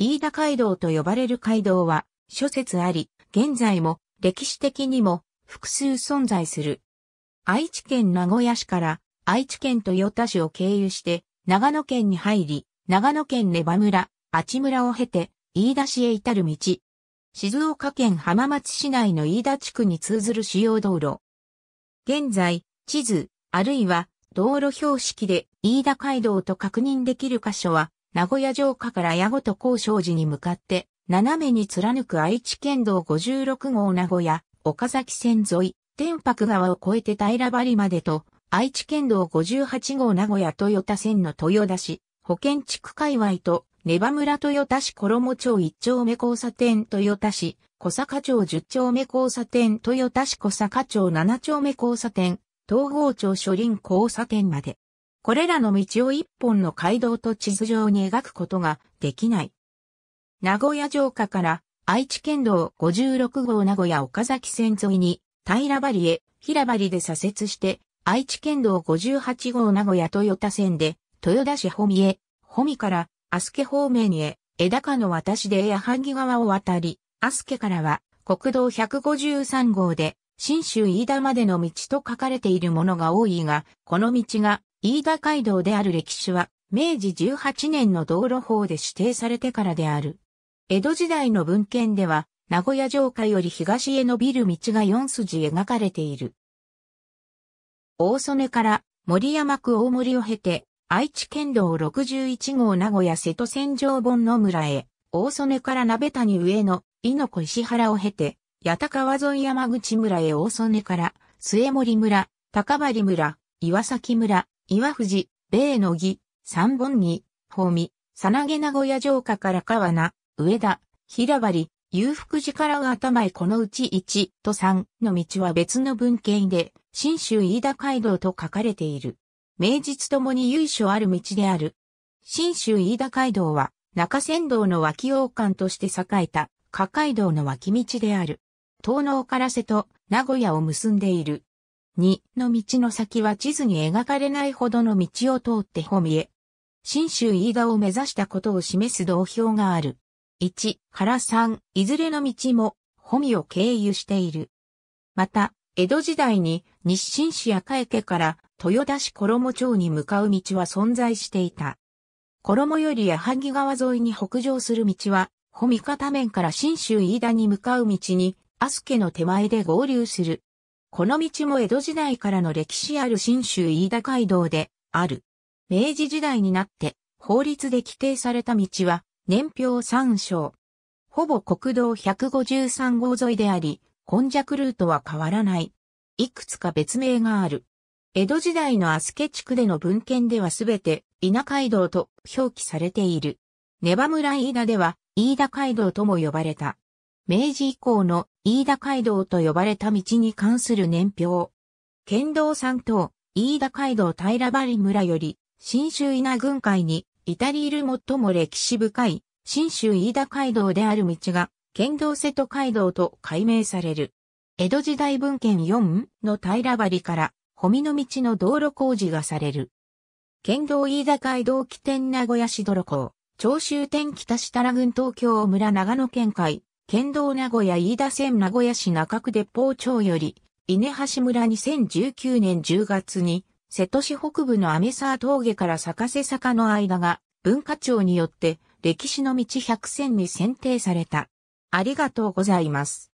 飯田街道と呼ばれる街道は諸説あり、現在も歴史的にも複数存在する。愛知県名古屋市から愛知県豊田市を経由して長野県に入り、長野県根羽村、阿智村を経て飯田市へ至る道。静岡県浜松市内の飯田地区に通ずる主要道路。現在、地図、あるいは道路標識で飯田街道と確認できる箇所は、名古屋城下から矢後と高尚寺に向かって、斜めに貫く愛知県道56号名古屋、岡崎線沿い、天白川を越えて平張までと、愛知県道58号名古屋豊田線の豊田市、保健地区界隈と、根羽村豊田市衣町1丁目交差点豊田市、小坂町10丁目交差点豊田市小坂町7丁目交差点、東郷町書林交差点まで。これらの道を一本の街道と地図上に描くことができない。名古屋城下から愛知県道56号名古屋岡崎線沿いに平張へ平張で左折して愛知県道58号名古屋豊田線で豊田市保見へ、保見からアスケ方面へ枝かの渡しで矢作川を渡り、アスケからは国道153号で新州飯田までの道と書かれているものが多いが、この道が飯田街道である歴史は明治18年の道路法で指定されてからである。江戸時代の文献では、名古屋城下より東へ伸びる道が4筋描かれている。大曽根から森山区大森を経て、愛知県道61号名古屋瀬戸線上本野村へ、大曽根から鍋谷上野、井の子石原を経て、八田川沿い山口村へ大曽根から、末森村、高張村、岩崎村、岩藤、米野木、三本木、保見、さなげ名古屋城下から川名、上田、平張、裕福寺からが頭へこのうち1と3の道は別の文献で、新州飯田街道と書かれている。名実ともに由緒ある道である。新州飯田街道は中山道の脇王冠として栄えた下街道の脇道である。東能から瀬戸、名古屋を結んでいる。2の道の先は地図に描かれないほどの道を通って保見へ。新州飯田を目指したことを示す道標がある。1、原3、いずれの道も、保見を経由している。また、江戸時代に日清市赤池から豊田市衣町に向かう道は存在していた。衣より矢作川沿いに北上する道は、保見方面から新州飯田に向かう道に、アスケの手前で合流する。この道も江戸時代からの歴史ある新州飯田街道である。明治時代になって法律で規定された道は年表参照。ほぼ国道153号沿いであり、根弱ルートは変わらない。いくつか別名がある。江戸時代のアスケ地区での文献ではすべて稲街道と表記されている。ネバ村飯田では飯田街道とも呼ばれた。明治以降の飯田街道と呼ばれた道に関する年表。県道三等、飯田街道平張村より、新州稲軍会に至り得る最も歴史深い、新州飯田街道である道が、県道瀬戸街道と改名される。江戸時代文献4の平張から保見の道の道路工事がされる。県道飯田街道起点名古屋市泥港、長州店北下原郡東京村長野県会、県道名古屋飯田線名古屋市中区鉄砲町より、稲橋村2019年10月に、瀬戸市北部のアメサー峠から坂瀬坂の間が、文化庁によって歴史の道百選に選定された。ありがとうございます。